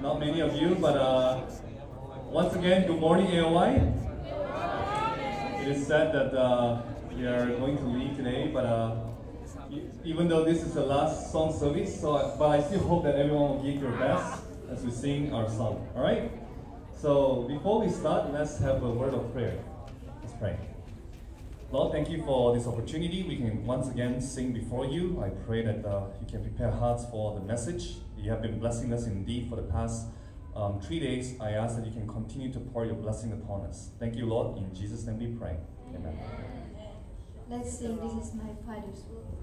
Not many of you, but uh, once again, good morning, AOY. It is sad that uh, we are going to leave today, but uh, even though this is the last song service, so I, but I still hope that everyone will give your best as we sing our song. All right. So before we start, let's have a word of prayer. Let's pray. Lord, thank you for this opportunity. We can once again sing before you. I pray that uh, you can prepare hearts for the message. You have been blessing us indeed for the past um, three days. I ask that you can continue to pour your blessing upon us. Thank you, Lord. In Jesus' name we pray. Amen. Let's sing This is My Father's Will.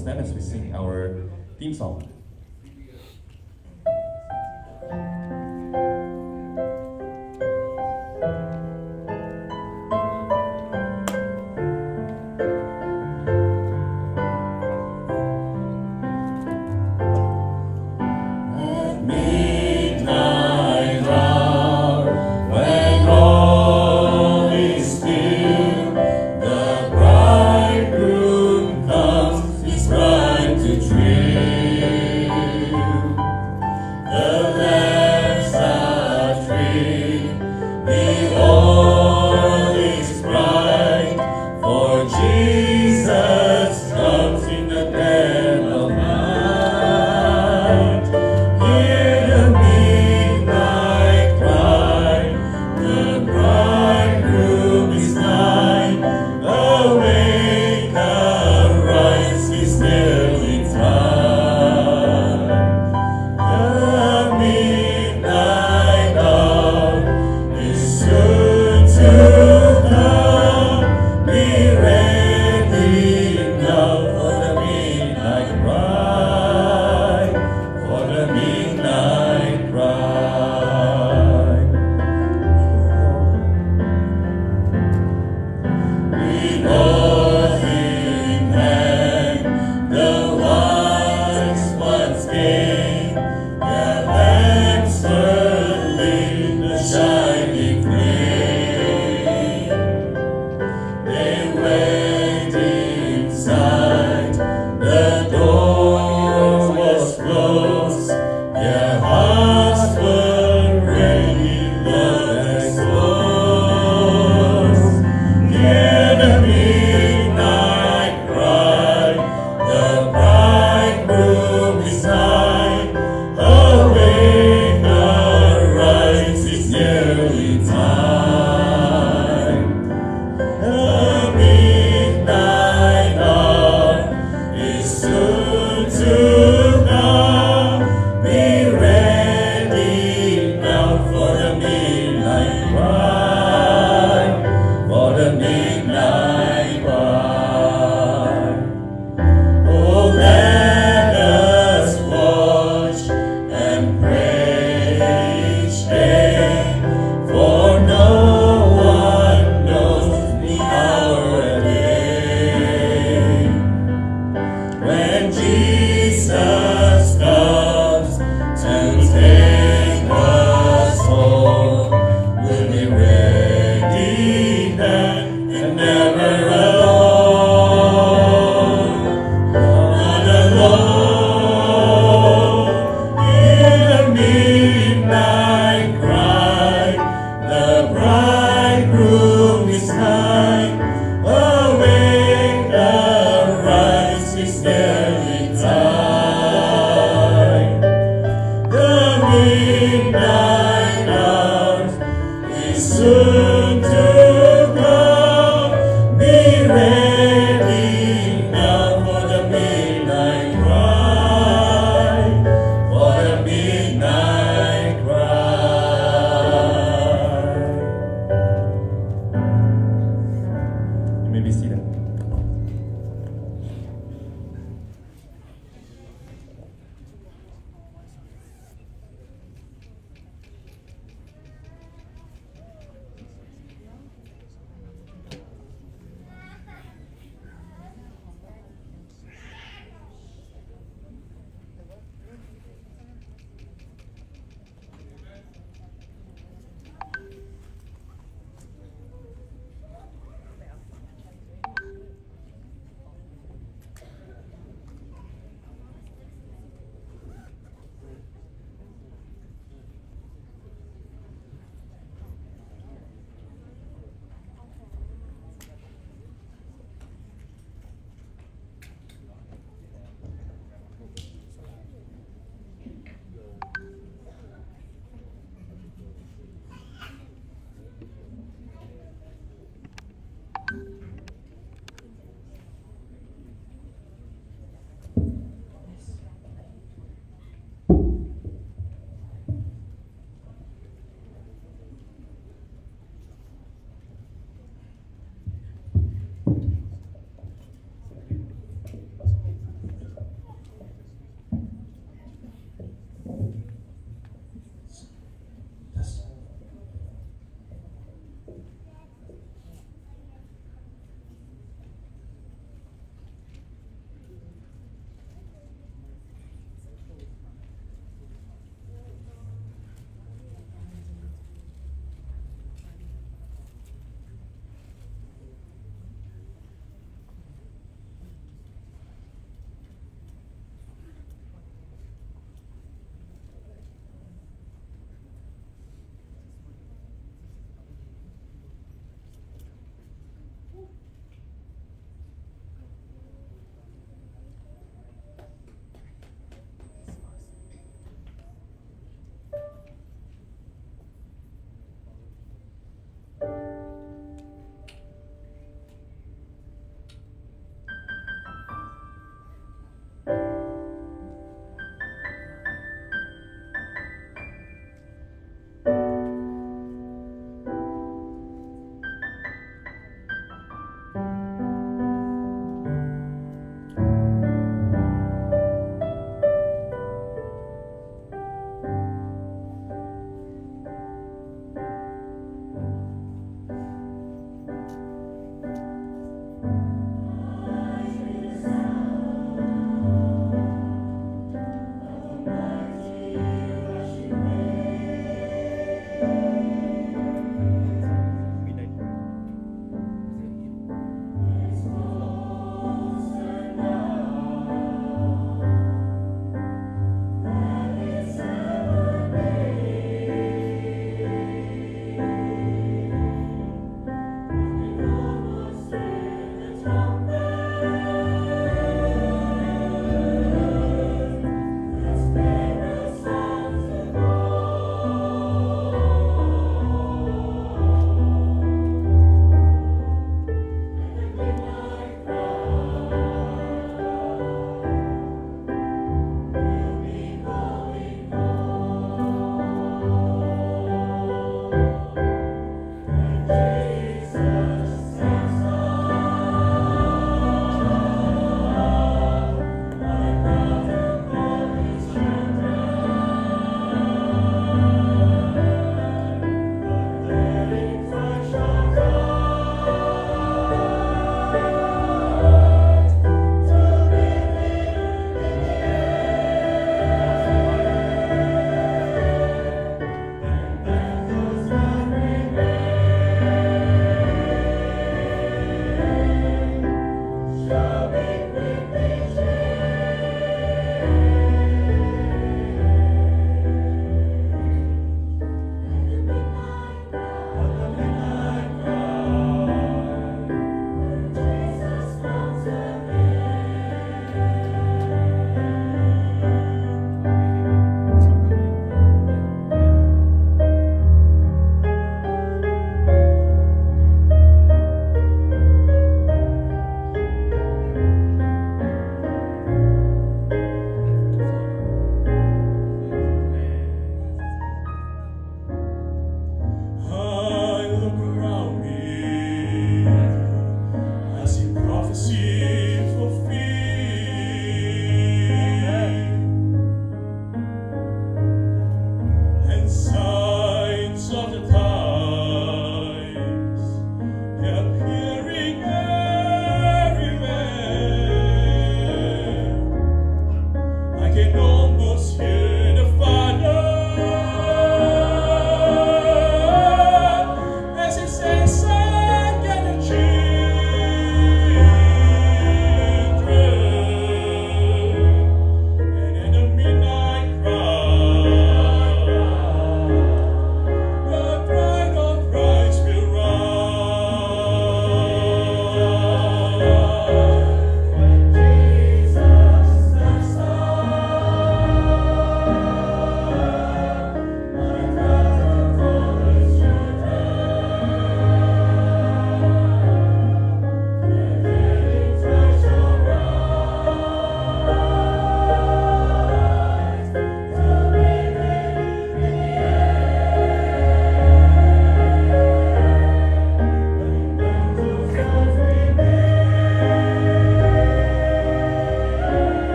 Stand as we sing our theme song.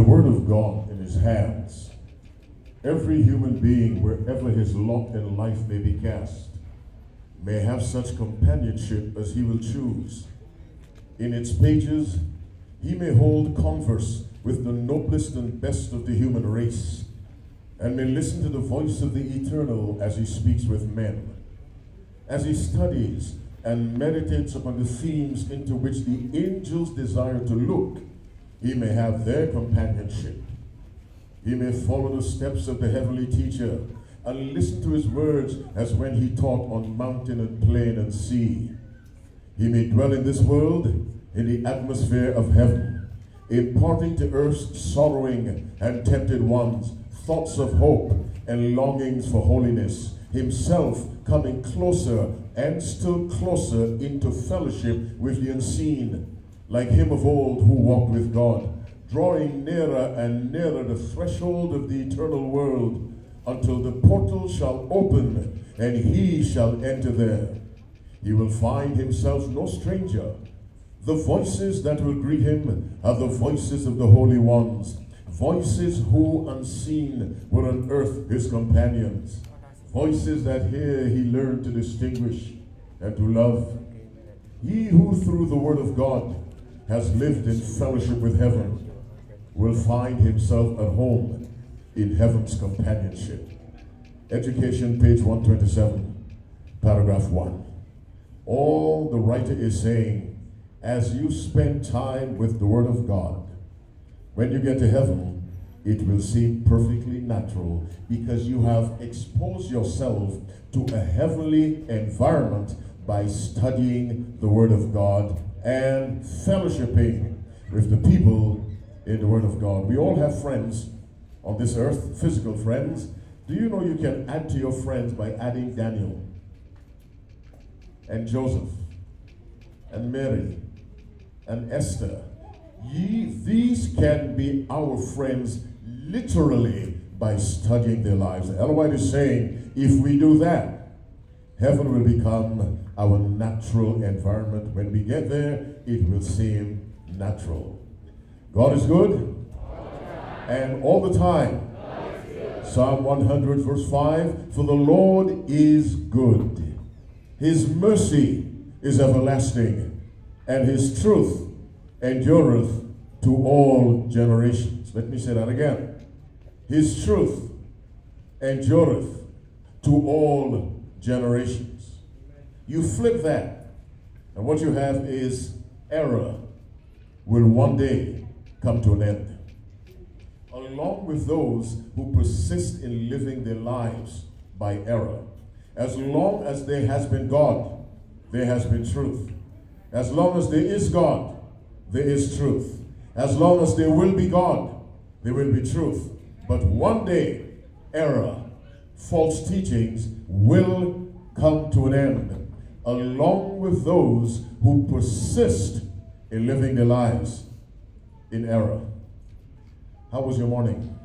The Word of God in his hands, every human being, wherever his lot in life may be cast, may have such companionship as he will choose. In its pages, he may hold converse with the noblest and best of the human race, and may listen to the voice of the eternal as he speaks with men. As he studies and meditates upon the themes into which the angels desire to look, he may have their companionship. He may follow the steps of the heavenly teacher and listen to his words as when he taught on mountain and plain and sea. He may dwell in this world in the atmosphere of heaven, imparting to earth's sorrowing and tempted ones thoughts of hope and longings for holiness, himself coming closer and still closer into fellowship with the unseen, like him of old who walked with God, drawing nearer and nearer the threshold of the eternal world until the portal shall open and he shall enter there. He will find himself no stranger. The voices that will greet him are the voices of the holy ones, voices who unseen were on earth his companions, voices that here he learned to distinguish and to love. He who through the word of God has lived in fellowship with heaven will find himself at home in heaven's companionship. Education, page 127, paragraph 1. All the writer is saying, as you spend time with the Word of God, when you get to heaven, it will seem perfectly natural because you have exposed yourself to a heavenly environment by studying the Word of God and fellowshipping with the people in the Word of God. We all have friends on this earth, physical friends. Do you know you can add to your friends by adding Daniel and Joseph and Mary and Esther? Ye, these can be our friends literally by studying their lives. Ellen White is saying if we do that, heaven will become our natural environment. When we get there, it will seem natural. God is good and all the time. Psalm 100, verse 5 For the Lord is good, his mercy is everlasting, and his truth endureth to all generations. Let me say that again. His truth endureth to all generations. You flip that, and what you have is error will one day come to an end along with those who persist in living their lives by error. As long as there has been God, there has been truth. As long as there is God, there is truth. As long as there will be God, there will be truth. But one day, error, false teachings will come to an end, along with those who persist in living their lives in error. How was your morning?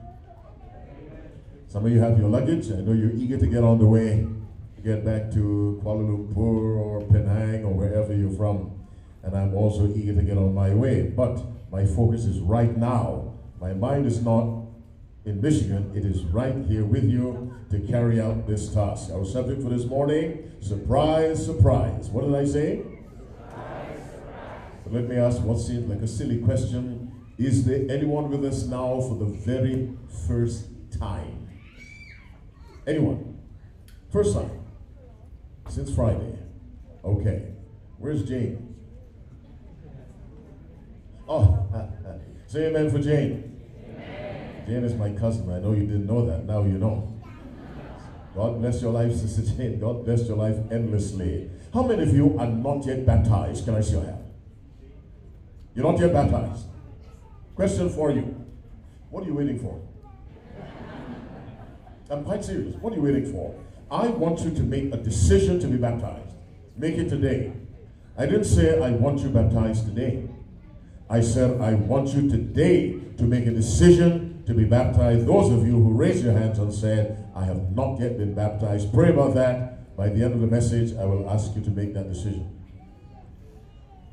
Some of you have your luggage. I know you're eager to get on the way, get back to Kuala Lumpur or Penang or wherever you're from. And I'm also eager to get on my way. But my focus is right now. My mind is not in Michigan. It is right here with you to carry out this task. Our subject for this morning, surprise, surprise. What did I say? Surprise, surprise. Let me ask what seems like a silly question is there anyone with us now for the very first time? Anyone? First time? Since Friday. Okay. Where's Jane? Oh, say amen for Jane. Amen. Jane is my cousin. I know you didn't know that. Now you know. God bless your life, Sister Jane. God bless your life endlessly. How many of you are not yet baptized? Can I see your hand? You're not yet baptized. Question for you. What are you waiting for? I'm quite serious. What are you waiting for? I want you to make a decision to be baptized. Make it today. I didn't say I want you baptized today. I said I want you today to make a decision to be baptized. Those of you who raised your hands and said, I have not yet been baptized, pray about that. By the end of the message, I will ask you to make that decision.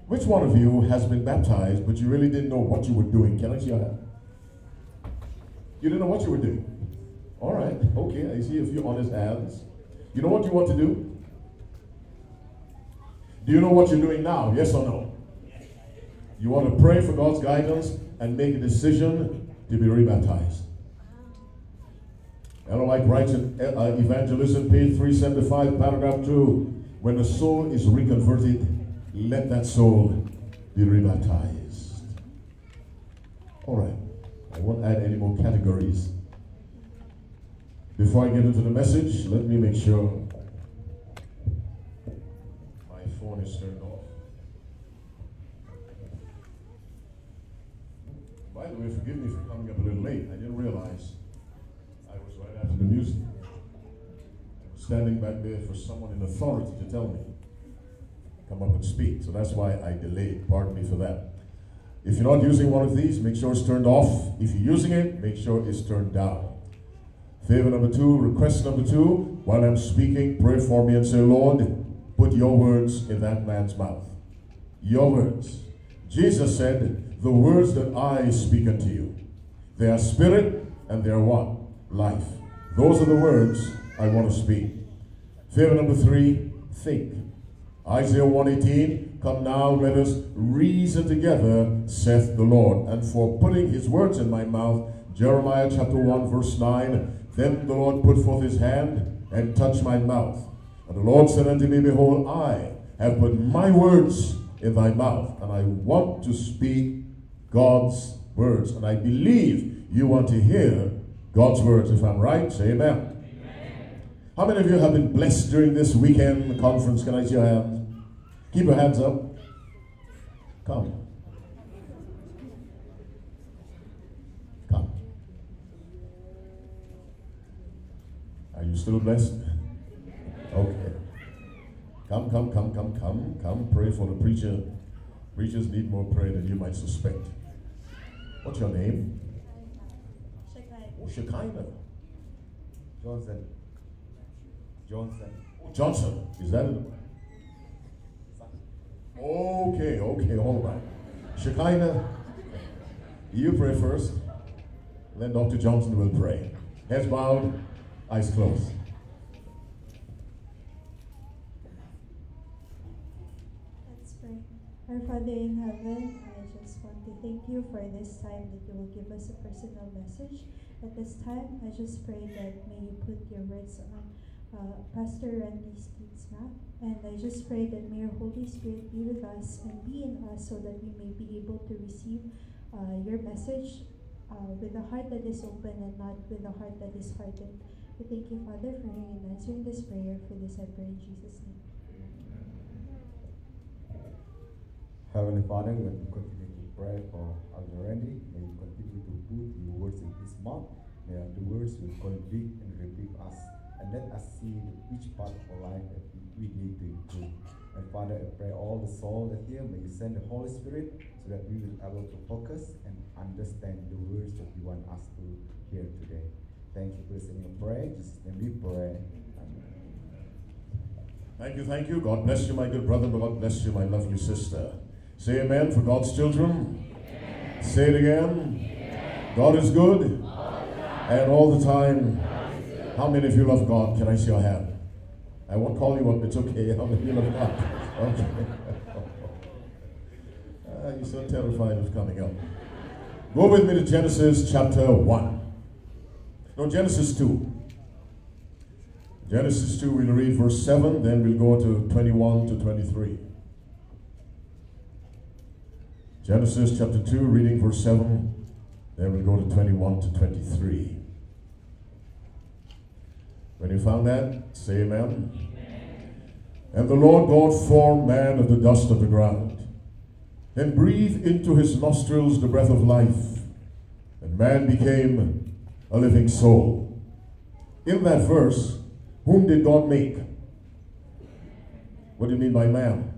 Which one of you has been baptized, but you really didn't know what you were doing? Can I see your hand? You didn't know what you were doing. All right, okay, I see a few honest hands. You know what you want to do? Do you know what you're doing now? Yes or no? You want to pray for God's guidance and make a decision to be rebaptized. Ellen White writes in uh, Evangelism, page 375, paragraph 2 When a soul is reconverted, let that soul be rebaptized. All right, I won't add any more categories. Before I get into the message, let me make sure my phone is turned off. By the way, forgive me for coming up a little late. I didn't realize I was right after the music. I was standing back there for someone in authority to tell me, come up and speak. So that's why I delayed. Pardon me for that. If you're not using one of these, make sure it's turned off. If you're using it, make sure it's turned down. Favor number two, request number two, while I'm speaking, pray for me and say, Lord, put your words in that man's mouth. Your words. Jesus said, the words that I speak unto you, they are spirit and they are what? Life. Those are the words I want to speak. Favor number three, think. Isaiah 118, come now, let us reason together, saith the Lord. And for putting his words in my mouth, Jeremiah chapter 1, verse 9, then the Lord put forth his hand and touched my mouth. And the Lord said unto me, Behold, I have put my words in thy mouth, and I want to speak God's words. And I believe you want to hear God's words. If I'm right, say amen. amen. How many of you have been blessed during this weekend conference? Can I see your hands? Keep your hands up. Come. Come. Are you still blessed? Okay. Come, come, come, come, come, come. Pray for the preacher. Preachers need more prayer than you might suspect. What's your name? Shekinah. Oh, Shekinah. Johnson. Johnson. Oh, Johnson. Is that it? Okay, okay, all right. Shekinah, you pray first. Then Dr. Johnson will pray. Heads bowed, eyes closed. Let's pray. Our Father in heaven, I just want to thank you for this time that you will give us a personal message. At this time, I just pray that may you put your words on uh, Pastor Randy Skeete's mouth. And I just pray that may your Holy Spirit be with us and be in us so that we may be able to receive uh, your message uh, with a heart that is open and not with a heart that is hardened. We thank you, Father, for hearing and answering this prayer. For this I pray in Jesus' name. Heavenly Father, pray for Elder Randy, may you continue to put your words in his mouth. May the words will convict and rebuke us. And let us see which part of our life that we need to improve. And Father, I pray all the souls that here, may you send the Holy Spirit so that we will be able to focus and understand the words that you want us to hear today. Thank you for listening and pray. Just name we pray. Amen. Thank you, thank you. God bless you, my good brother. God bless you, my lovely sister. Say amen for God's children. Amen. Say it again. Amen. God is good. All and all the time. How many of you love God? Can I see your hand? I won't call you up. It's okay. How many of you love God? Okay. ah, you're so terrified of coming up. Go with me to Genesis chapter 1. No, Genesis 2. Genesis 2, we'll read verse 7, then we'll go to 21 to 23. Genesis chapter 2, reading verse 7, then we'll go to 21 to 23. When you found that, say amen. amen. And the Lord God formed man of the dust of the ground, and breathed into his nostrils the breath of life, and man became a living soul. In that verse, whom did God make? What do you mean by man?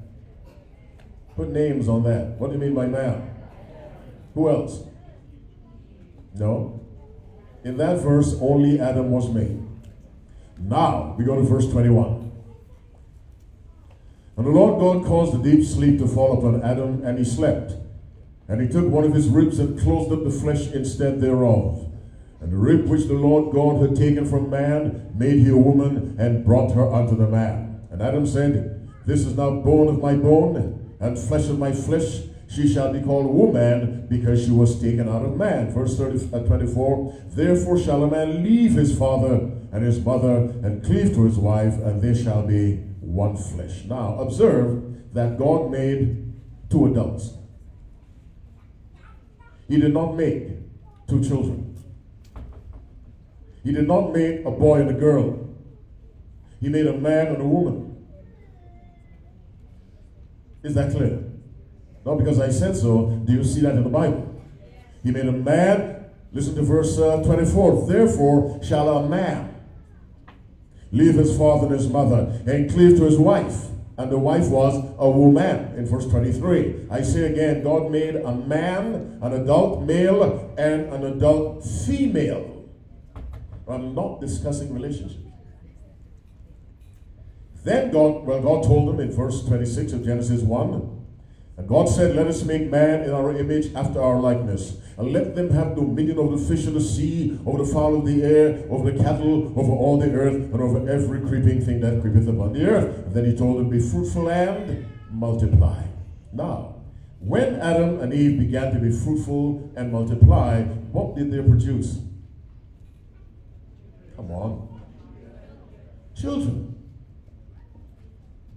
Put names on that. What do you mean by man? Who else? No. In that verse, only Adam was made. Now, we go to verse 21. And the Lord God caused a deep sleep to fall upon Adam, and he slept. And he took one of his ribs and closed up the flesh instead thereof. And the rib which the Lord God had taken from man made he a woman and brought her unto the man. And Adam said, This is now bone of my bone and flesh of my flesh. She shall be called woman because she was taken out of man. Verse 30, uh, 24 Therefore shall a man leave his father and his mother and cleave to his wife, and they shall be one flesh. Now, observe that God made two adults. He did not make two children. He did not make a boy and a girl. He made a man and a woman. Is that clear? Not because I said so. Do you see that in the Bible? He made a man. Listen to verse uh, 24. Therefore shall a man leave his father and his mother and cleave to his wife. And the wife was a woman in verse 23. I say again, God made a man, an adult male, and an adult female. I'm not discussing relationships. Then God, well, God told them in verse 26 of Genesis 1, and God said, Let us make man in our image after our likeness, and let them have dominion over the fish of the sea, over the fowl of the air, over the cattle, over all the earth, and over every creeping thing that creepeth upon the earth. And then he told them, Be fruitful and multiply. Now, when Adam and Eve began to be fruitful and multiply, what did they produce? Come on. Children.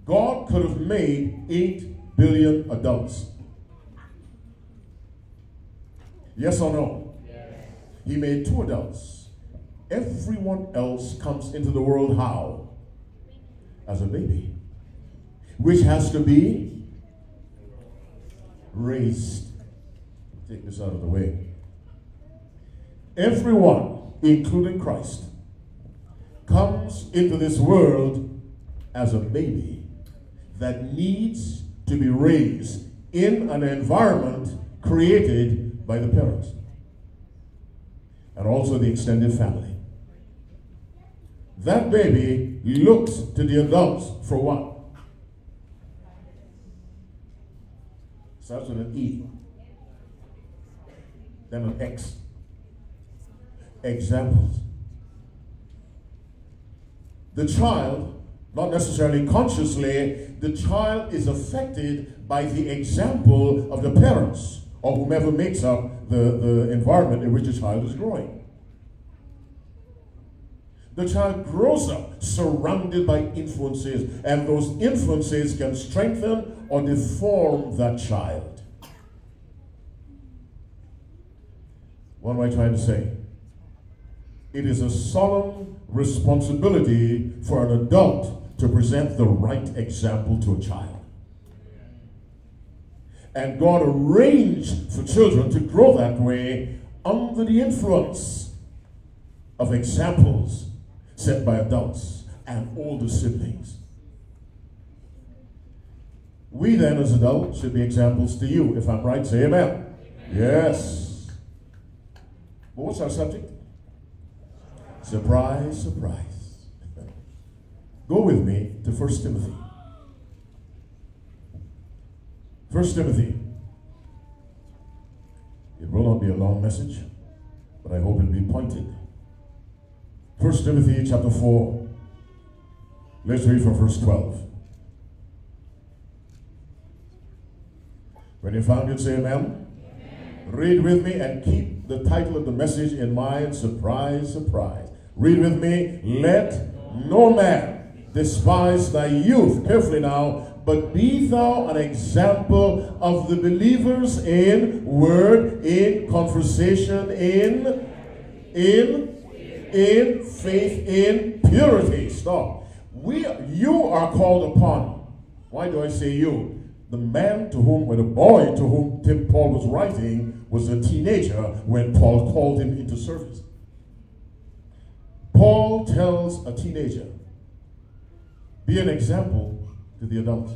God could have made 8 billion adults. Yes or no? He made two adults. Everyone else comes into the world how? As a baby. Which has to be raised. Take this out of the way. Everyone, including Christ, comes into this world as a baby that needs to be raised in an environment created by the parents and also the extended family. That baby looks to the adults for what? Starts with an E, then an X. Examples. The child, not necessarily consciously, the child is affected by the example of the parents or whomever makes up the, the environment in which the child is growing. The child grows up surrounded by influences, and those influences can strengthen or deform that child. What am I trying to say? It is a solemn responsibility for an adult to present the right example to a child. And God arranged for children to grow that way under the influence of examples set by adults and older siblings. We then, as adults, should be examples to you. If I'm right, say amen. amen. Yes. But what's our subject? Surprise, surprise. Go with me to 1 Timothy. 1 Timothy. It will not be a long message, but I hope it'll be pointed. 1 Timothy chapter 4. Let's read from verse 12. When you found it, say amen. amen. Read with me and keep the title of the message in mind. Surprise, surprise. Read with me. Let no man despise thy youth. Carefully now. But be thou an example of the believers in word, in conversation, in, in in faith, in purity. Stop. We, you are called upon. Why do I say you? The man to whom, or the boy to whom Tim Paul was writing, was a teenager when Paul called him into service. Paul tells a teenager, be an example to the adults.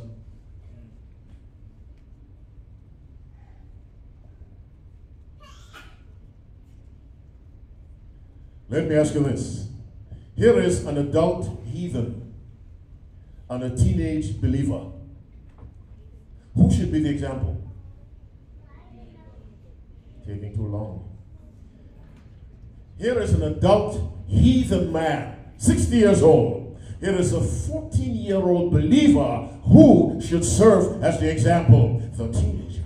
Let me ask you this. Here is an adult heathen and a teenage believer. Who should be the example? Taking too long. Here is an adult heathen man, 60 years old. Here is a 14 year old believer who should serve as the example, the teenager.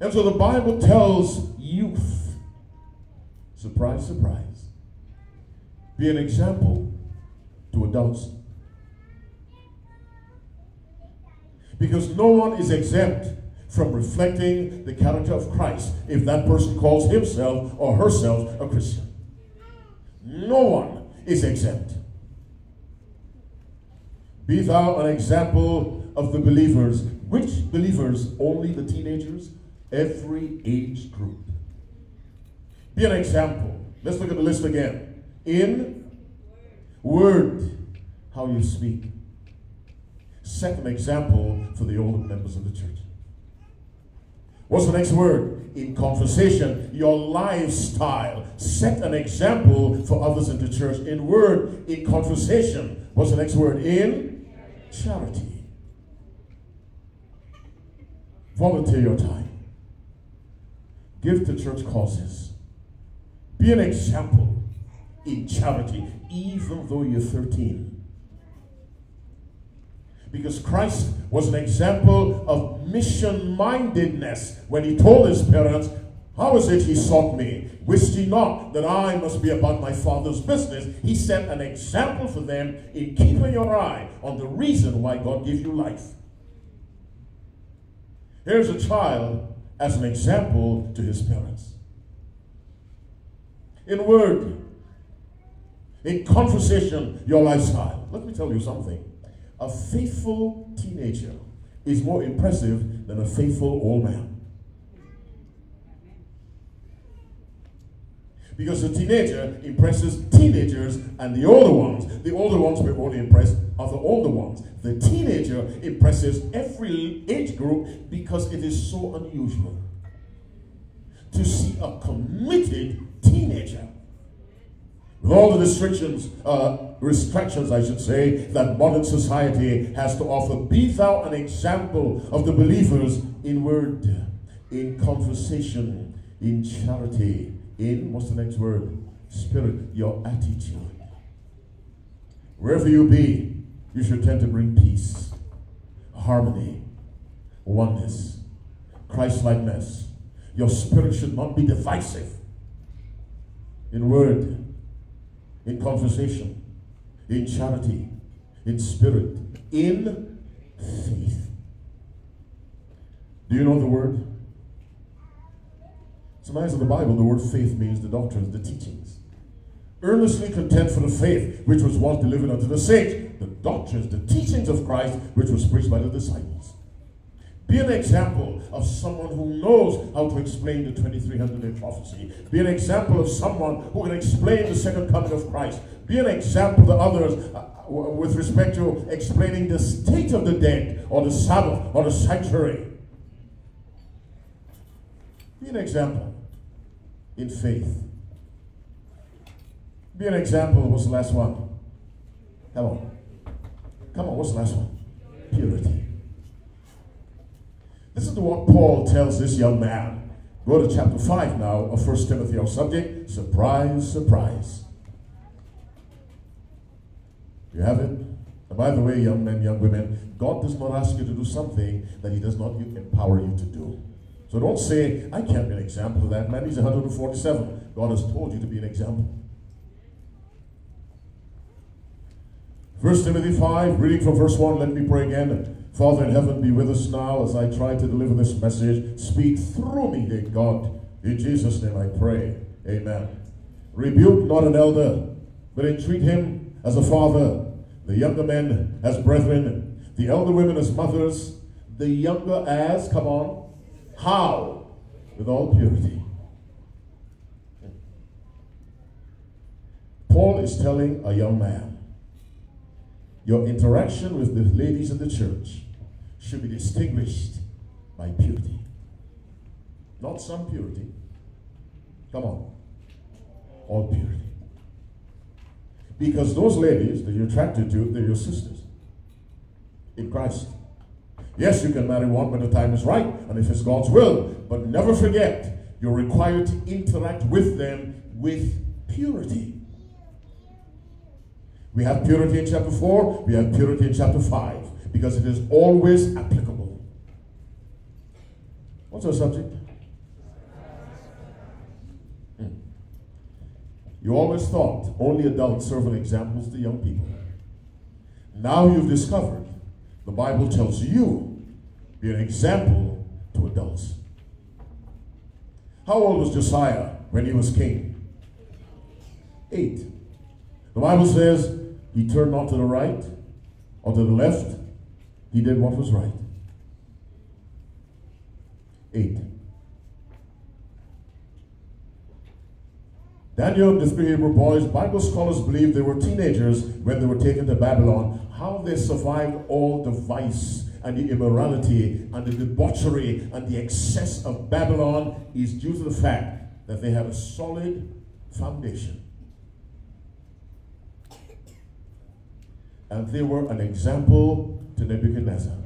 And so the Bible tells youth, surprise, surprise, be an example to adults. Because no one is exempt from reflecting the character of Christ if that person calls himself or herself a Christian. No one is exempt. Be thou an example of the believers. Which believers? Only the teenagers? Every age group. Be an example. Let's look at the list again. In word, how you speak. Set an example for the older members of the church. What's the next word? In conversation, your lifestyle. Set an example for others in the church. In word, in conversation. What's the next word? In charity. Volunteer your time. Give to church causes. Be an example in charity, even though you're 13. Because Christ was an example of mission mindedness when he told his parents, How is it he sought me? Wist ye not that I must be about my Father's business? He set an example for them in keeping your eye on the reason why God gave you life. Here's a child as an example to his parents. In word, in conversation, your lifestyle. Let me tell you something. A faithful teenager is more impressive than a faithful old man. Because the teenager impresses teenagers and the older ones. The older ones will only impress other older ones. The teenager impresses every age group because it is so unusual to see a committed teenager with all the restrictions, uh, restrictions, I should say, that modern society has to offer, be thou an example of the believers in word, in conversation, in charity, in what's the next word? Spirit, your attitude. Wherever you be, you should tend to bring peace, harmony, oneness, Christ likeness. Your spirit should not be divisive in word, in conversation, in charity, in spirit, in faith. Do you know the word? It's Sometimes in the Bible, the word faith means the doctrines, the teachings. Earnestly contend for the faith which was once delivered unto the saints, the doctrines, the teachings of Christ, which was preached by the disciples. Be an example of someone who knows how to explain the 2300 day prophecy. Be an example of someone who can explain the second coming of Christ. Be an example to others uh, with respect to explaining the state of the dead, or the Sabbath, or the sanctuary. Be an example in faith. Be an example. What's the last one? Come on. Come on, what's the last one? Purity. Listen is what Paul tells this young man. Go to chapter 5 now of 1 Timothy, our subject. Surprise, surprise. You have it? And by the way, young men, young women, God does not ask you to do something that He does not empower you to do. So don't say, I can't be an example of that man. He's 147. God has told you to be an example. 1 Timothy 5, reading from verse 1, let me pray again. Father in heaven, be with us now as I try to deliver this message. Speak through me, dear God. In Jesus' name I pray. Amen. Rebuke not an elder, but entreat him as a father, the younger men as brethren, the elder women as mothers, the younger as, come on, how? With all purity. Paul is telling a young man, your interaction with the ladies in the church should be distinguished by purity. Not some purity. Come on. All purity. Because those ladies that you're attracted to, they're your sisters in Christ. Yes, you can marry one when the time is right and if it's God's will. But never forget, you're required to interact with them with purity. We have purity in chapter 4, we have purity in chapter 5, because it is always applicable. What's our subject? Hmm. You always thought only adults serve as examples to young people. Now you've discovered the Bible tells you be an example to adults. How old was Josiah when he was king? Eight. The Bible says he turned not to the right or to the left. He did what was right. Eight. Daniel and the three Hebrew boys, Bible scholars believe they were teenagers when they were taken to Babylon. How they survived all the vice and the immorality and the debauchery and the excess of Babylon is due to the fact that they had a solid foundation. And they were an example to Nebuchadnezzar.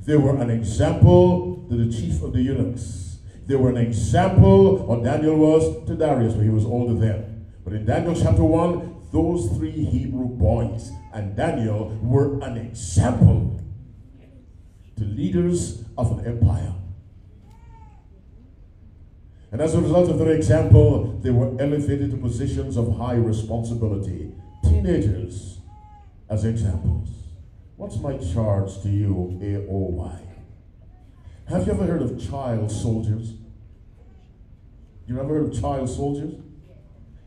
They were an example to the chief of the eunuchs. They were an example, or Daniel was to Darius, but he was older then. But in Daniel chapter 1, those three Hebrew boys and Daniel were an example to leaders of an empire. And as a result of their example, they were elevated to positions of high responsibility. Teenagers as examples. What's my charge to you, AOY? Have you ever heard of child soldiers? You ever heard of child soldiers?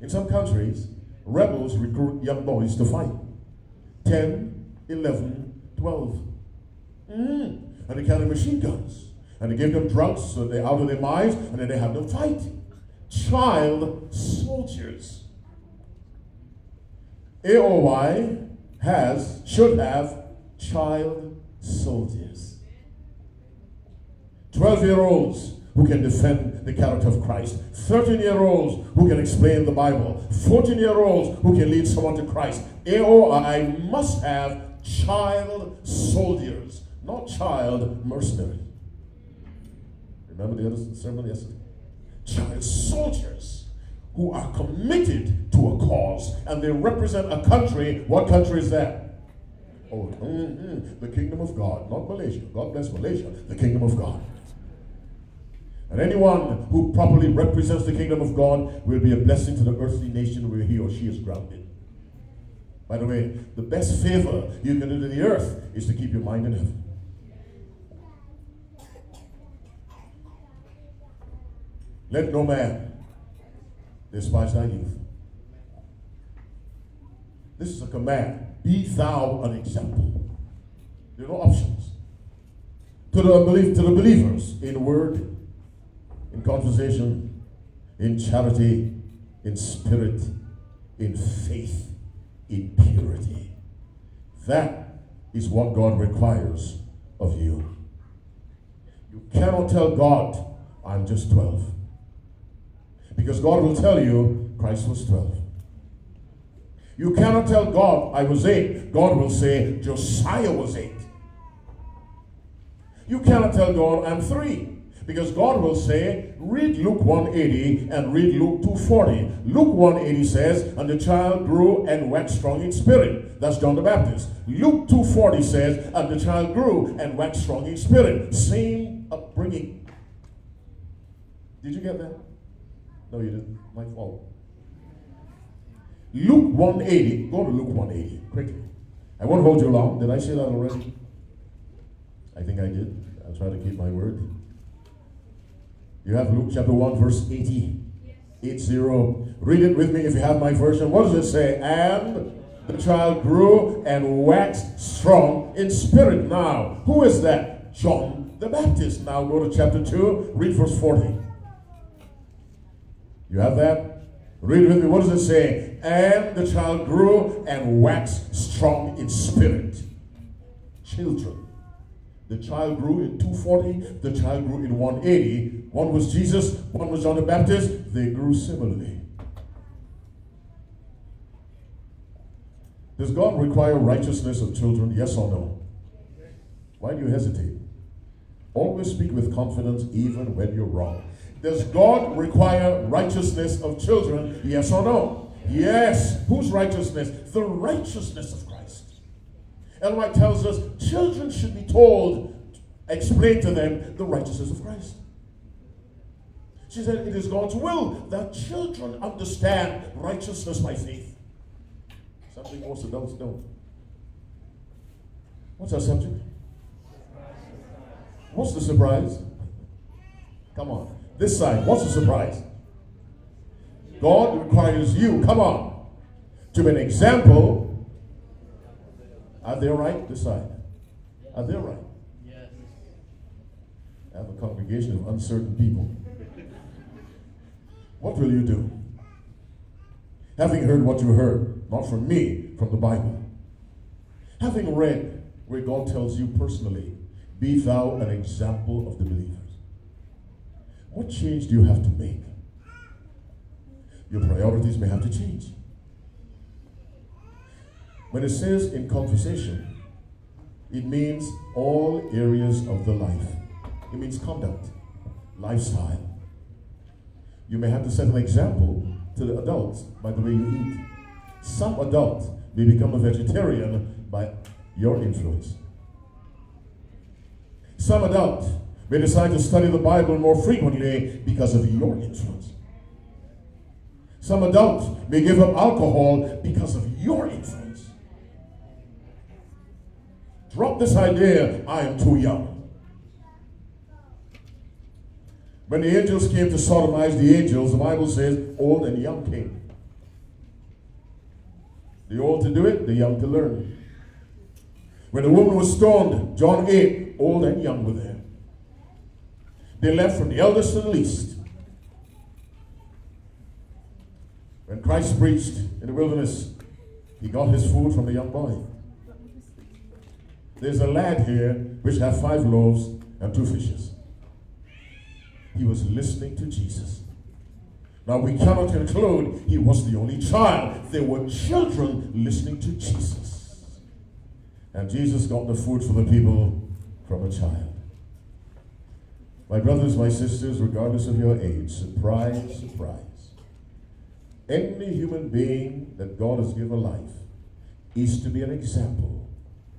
In some countries, rebels recruit young boys to fight. 10, 11, 12. Mm. And they carry machine guns. And they give them drugs so they're out of their minds, and then they have them fight. Child soldiers. AOY has, should have, child soldiers. 12 year olds who can defend the character of Christ, 13 year olds who can explain the Bible, 14 year olds who can lead someone to Christ. AOY must have child soldiers, not child mercenaries. Remember the other sermon yesterday? Child soldiers who are committed to a cause and they represent a country. What country is that? Oh, mm, mm, the kingdom of God, not Malaysia. God bless Malaysia, the kingdom of God. And anyone who properly represents the kingdom of God will be a blessing to the earthly nation where he or she is grounded. By the way, the best favor you can do to the earth is to keep your mind in heaven. Let no man despise thy youth. This is a command. Be thou an example. There are no options. To the, unbelief, to the believers in word, in conversation, in charity, in spirit, in faith, in purity. That is what God requires of you. You cannot tell God, I'm just 12. Because God will tell you, Christ was 12. You cannot tell God, I was 8. God will say, Josiah was 8. You cannot tell God, I'm 3. Because God will say, read Luke 180 and read Luke 240. Luke 180 says, and the child grew and waxed strong in spirit. That's John the Baptist. Luke 240 says, and the child grew and waxed strong in spirit. Same upbringing. Did you get that? No, you didn't. My fault. Luke 180. Go to Luke 180 quickly. I won't hold you long. Did I say that already? I think I did. I'll try to keep my word. You have Luke chapter 1, verse 80. 80. Read it with me if you have my version. What does it say? And the child grew and waxed strong in spirit. Now, who is that? John the Baptist. Now go to chapter 2, read verse 40. You have that? Read with me. What does it say? And the child grew and waxed strong in spirit. Children. The child grew in 240, the child grew in 180. One was Jesus, one was John the Baptist. They grew similarly. Does God require righteousness of children? Yes or no? Why do you hesitate? Always speak with confidence even when you're wrong. Does God require righteousness of children? Yes or no? Yes. Whose righteousness? The righteousness of Christ. Ellen tells us children should be told, explain to them the righteousness of Christ. She said it is God's will that children understand righteousness by faith. Something most adults don't. What's our subject? What's the surprise? Come on. This side, what's the surprise? God requires you, come on, to be an example. Are they right? This side. Are they right? Yes. I have a congregation of uncertain people. What will you do? Having heard what you heard, not from me, from the Bible. Having read where God tells you personally, be thou an example of the believers. What change do you have to make? Your priorities may have to change. When it says in conversation, it means all areas of the life. It means conduct, lifestyle. You may have to set an example to the adults by the way you eat. Some adults may become a vegetarian by your influence. Some adults may decide to study the Bible more frequently because of your influence. Some adults may give up alcohol because of your influence. Drop this idea, I am too young. When the angels came to sodomize the angels, the Bible says old and young came. The old to do it, the young to learn. When the woman was stoned, John 8, old and young were there. They left from the eldest to the least. When Christ preached in the wilderness, he got his food from the young boy. There's a lad here which have five loaves and two fishes. He was listening to Jesus. Now we cannot conclude he was the only child. There were children listening to Jesus. And Jesus got the food for the people from a child. My brothers, my sisters, regardless of your age, surprise, surprise. Any human being that God has given life is to be an example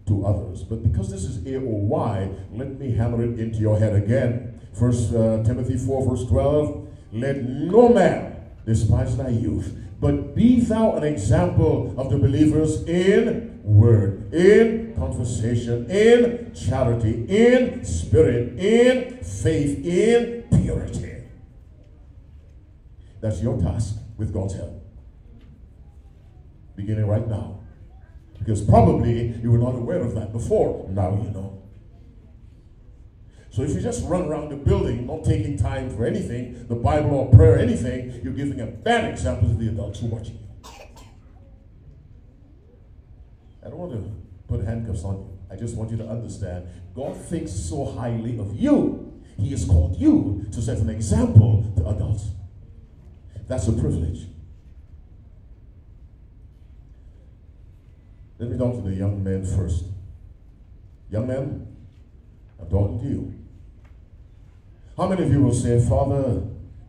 to others. But because this is AOY, let me hammer it into your head again. First uh, Timothy 4, verse 12. Let no man despise thy youth, but be thou an example of the believers in word, in conversation, in charity, in spirit, in faith, in purity. That's your task with God's help. Beginning right now. Because probably you were not aware of that before. Now you know. So if you just run around the building, not taking time for anything, the Bible or prayer, anything, you're giving a bad example to the adults who are watching you. I don't want to put handcuffs on you. I just want you to understand God thinks so highly of you. He has called you to set an example to adults. That's a privilege. Let me talk to the young men first. Young men, I'm talking to you. How many of you will say, Father,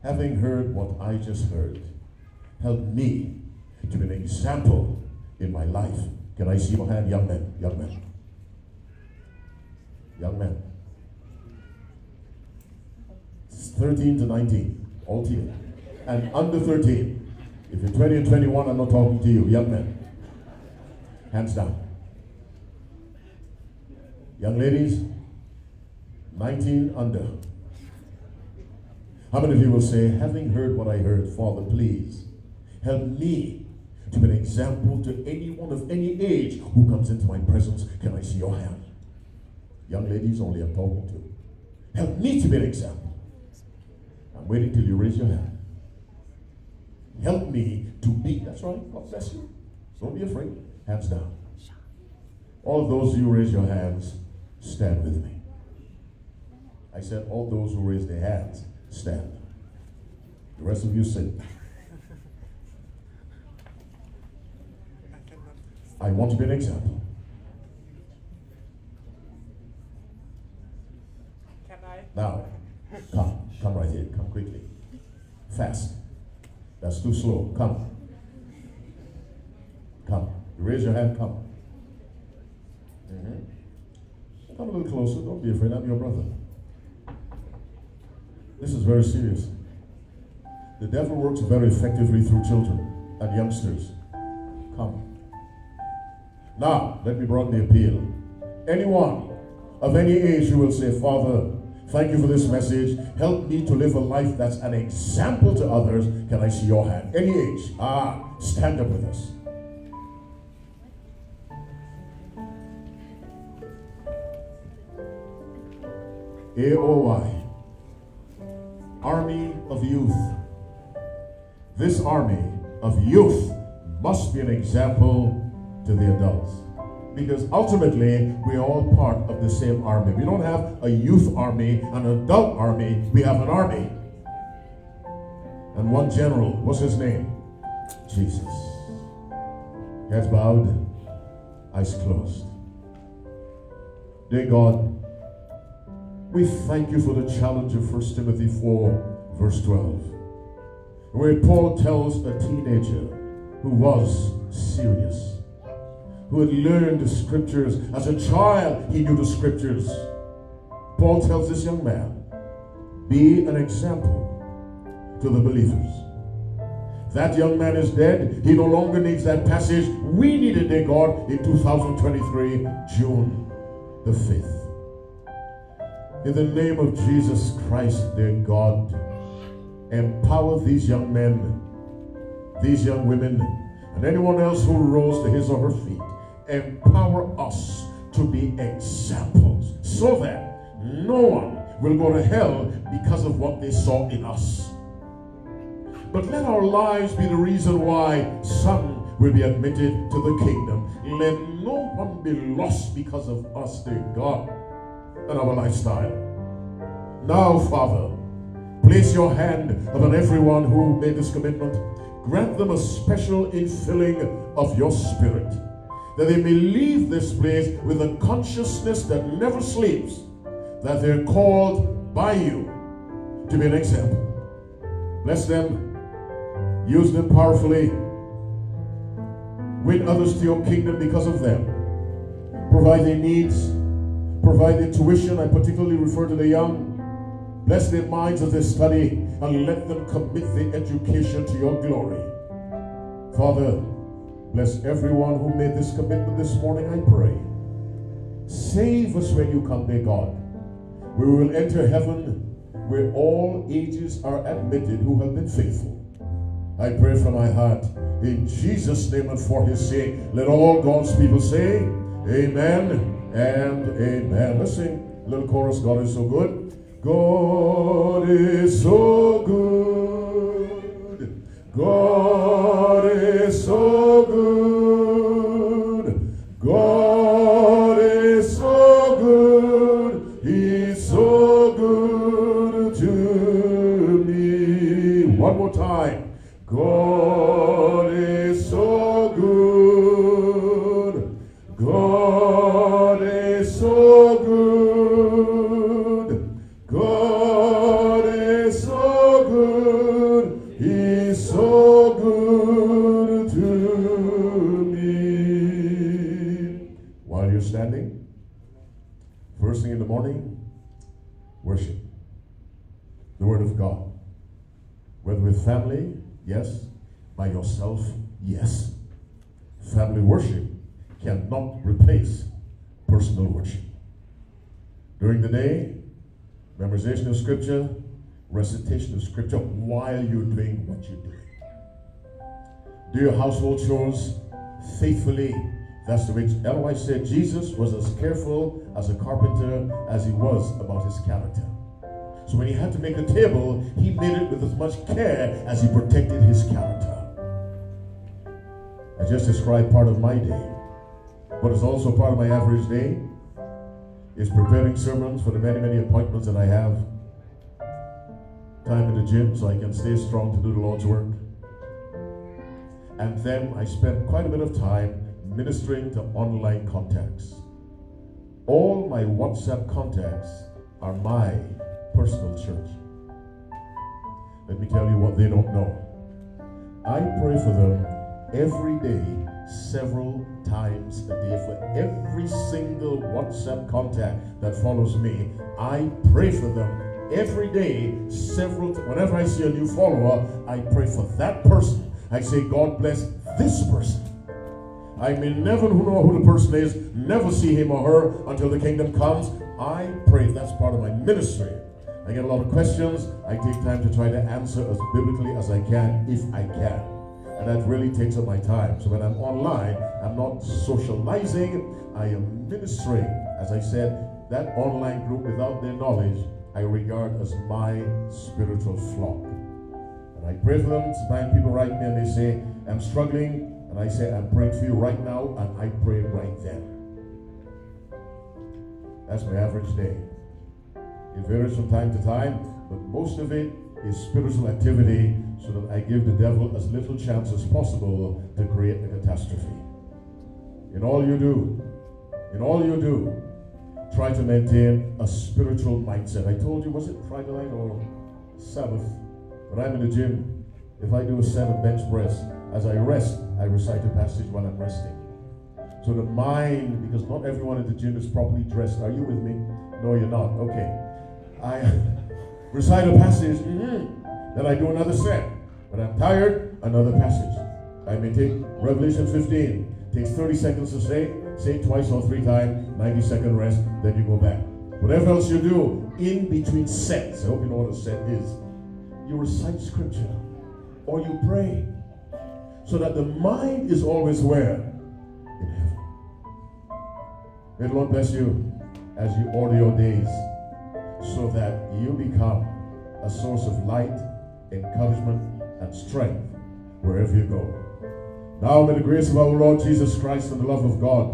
having heard what I just heard, help me to be an example in my life? Can I see your hand? Young men, young men. Young men. 13 to 19, all you. And under 13. If you're 20 and 21, I'm not talking to you, young men. Hands down. Young ladies, 19 under. How many of you will say, having heard what I heard, Father, please help me to be an example to anyone of any age who comes into my presence? Can I see your hand? Young ladies only I'm talking to. Help me to be an example. I'm waiting till you raise your hand. Help me to be. That's right. God bless you. Don't be afraid. Hands down. All those who raise your hands, stand with me. I said, all those who raise their hands, stand. The rest of you sit. I want to be an example. Can I? Now, come. Come right here. Come quickly. Fast. That's too slow. Come. Come. Raise your hand. Come. Mhm. Come a little closer. Don't be afraid. I'm your brother. This is very serious. The devil works very effectively through children and youngsters. Come. Now, let me broaden the appeal. Anyone of any age who will say, Father, thank you for this message. Help me to live a life that's an example to others. Can I see your hand? Any age. Ah, stand up with us. AOY. Army of Youth. This army of youth must be an example to the adults. Because ultimately, we're all part of the same army. We don't have a youth army, an adult army, we have an army. And one general, what's his name? Jesus. Heads bowed, eyes closed. Dear God, we thank you for the challenge of 1 Timothy 4, verse 12, where Paul tells a teenager who was serious, who had learned the scriptures as a child, he knew the scriptures. Paul tells this young man, be an example to the believers. That young man is dead. He no longer needs that passage. We needed, dear God, in 2023, June the 5th. In the name of Jesus Christ, dear God, empower these young men, these young women, and anyone else who rose to his or her feet. Empower us to be examples so that no one will go to hell because of what they saw in us. But let our lives be the reason why some will be admitted to the kingdom. Let no one be lost because of us, dear God, and our lifestyle. Now, Father, place your hand upon everyone who made this commitment. Grant them a special infilling of your spirit, that they may leave this place with a consciousness that never sleeps, that they're called by you to be an example. Bless them Use them powerfully. Win others to your kingdom because of them. Provide their needs. Provide their tuition. I particularly refer to the young. Bless their minds as they study and let them commit their education to your glory. Father, bless everyone who made this commitment this morning, I pray. Save us when you come, dear God. We will enter heaven where all ages are admitted who have been faithful. I pray from my heart in Jesus' name and for his sake. Let all God's people say, Amen and Amen. Let's sing little chorus. God is so good. God is so good. God is so good. Memorization of scripture, recitation of scripture while you're doing what you're doing. Do your household chores faithfully. That's the way Elroy said Jesus was as careful as a carpenter as he was about his character. So when he had to make a table, he made it with as much care as he protected his character. I just described part of my day. but it's also part of my average day is preparing sermons for the many, many appointments that I have. Time in the gym so I can stay strong to do the Lord's work. And then I spend quite a bit of time ministering to online contacts. All my WhatsApp contacts are my personal church. Let me tell you what they don't know. I pray for them every day, several times a day. For every single WhatsApp contact that follows me, I pray for them every day, several. Whenever I see a new follower, I pray for that person. I say, God bless this person. I may never know who the person is, never see him or her until the kingdom comes. I pray. That's part of my ministry. I get a lot of questions. I take time to try to answer as biblically as I can, if I can. And that really takes up my time. So when I'm online, I'm not socializing, I am ministering. As I said, that online group without their knowledge, I regard as my spiritual flock. And I pray for them. Sometimes people write me and they say, I'm struggling. And I say, I'm praying for you right now, and I pray right then. That's my average day. It varies from time to time, but most of it is spiritual activity so that I give the devil as little chance as possible to create a catastrophe. In all you do, in all you do, try to maintain a spiritual mindset. I told you, was it Friday night or Sabbath? When I'm in the gym, if I do a set of bench press, as I rest, I recite a passage while I'm resting. So the mind, because not everyone in the gym is properly dressed. Are you with me? No, you're not. Okay. I recite a passage, mm-hmm. Then I do another set. When I'm tired, another passage. I may take Revelation 15. Takes 30 seconds to say, say it twice or three times, 90 second rest, then you go back. Whatever else you do in between sets, I hope you know what a set is. You recite scripture or you pray so that the mind is always where? In heaven. May the Lord bless you as you order your days so that you become a source of light, encouragement, and strength wherever you go. Now may the grace of our Lord Jesus Christ and the love of God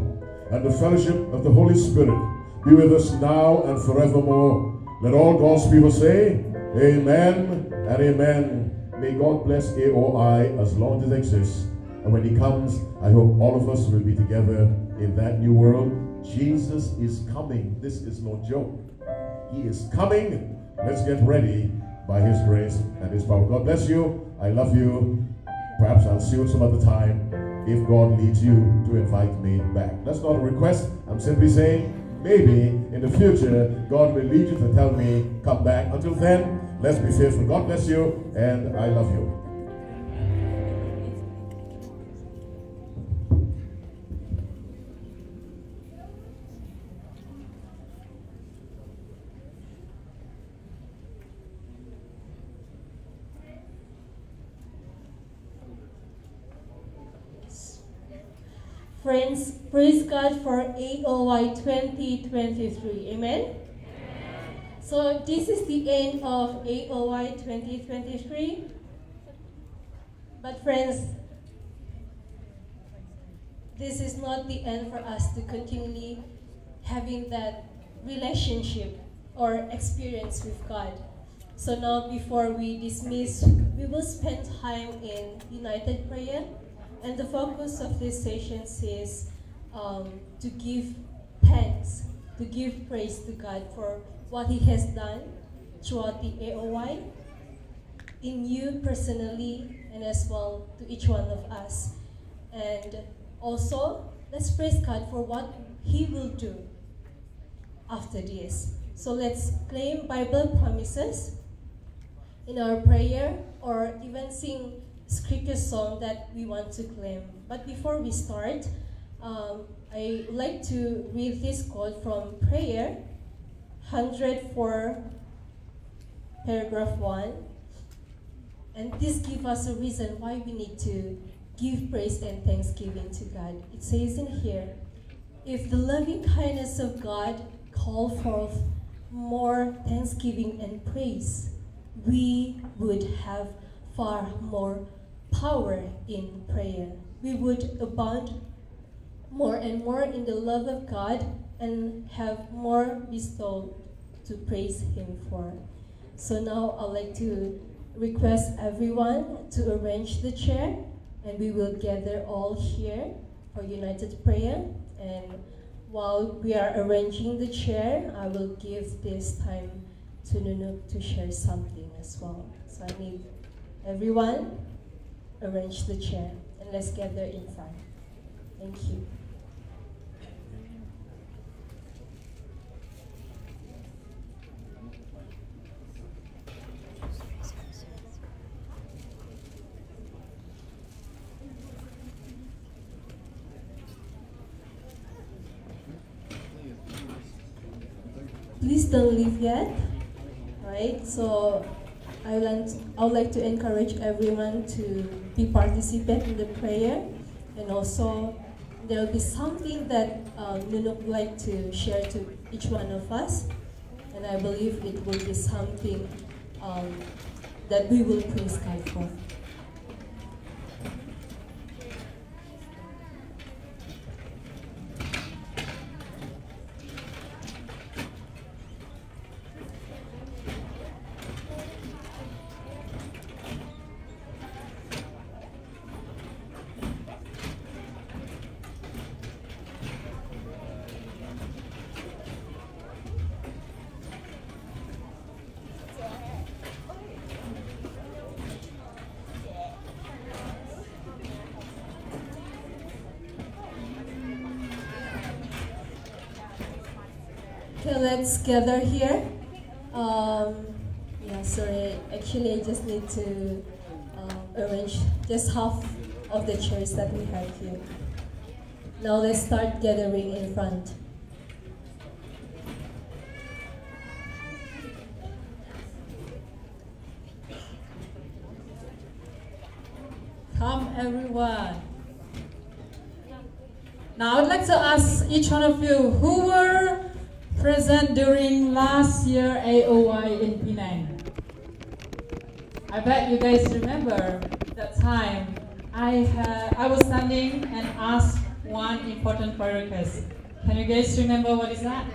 and the fellowship of the Holy Spirit be with us now and forevermore. Let all God's people say, Amen and Amen. May God bless AOY as long as it exists. And when He comes, I hope all of us will be together in that new world. Jesus is coming. This is no joke. He is coming. Let's get ready by His grace and His power. God bless you. I love you. Perhaps I'll see you some other time if God leads you to invite me back. That's not a request. I'm simply saying maybe in the future God will lead you to tell me come back. Until then, let's be faithful. God bless you and I love you. Friends, praise God for AOY 2023. Amen? So this is the end of AOY 2023. But friends, this is not the end for us to continually having that relationship or experience with God. So now before we dismiss, we will spend time in united prayer. And the focus of this session is um, to give thanks, to give praise to God for what He has done throughout the AOY, in you personally, and as well to each one of us. And also, let's praise God for what He will do after this. So let's claim Bible promises in our prayer or even sing scripture song that we want to claim. But before we start, um, I would like to read this quote from prayer 104, paragraph 1. And this gives us a reason why we need to give praise and thanksgiving to God. It says in here, if the loving kindness of God call forth more thanksgiving and praise, we would have far more power in prayer. We would abound more and more in the love of God and have more bestowed to praise Him for. So now I'd like to request everyone to arrange the chair and we will gather all here for united prayer. And while we are arranging the chair, I will give this time to Nunuk to share something as well. So I need everyone arrange the chair and let's gather in front. Thank you. Please don't leave yet. Right? So I would like to encourage everyone to be participate in the prayer and also there will be something that um, Nunuk would like to share to each one of us and I believe it will be something um, that we will praise God for. Okay, let's gather here. Um, yeah, sorry. Actually, I just need to um, arrange just half of the chairs that we have here. Now let's start gathering in front. Come everyone. Now I'd like to ask each one of you who present during last year AOY in Penang. I bet you guys remember that time I I was standing and asked one important prayer request. Can you guys remember what is that?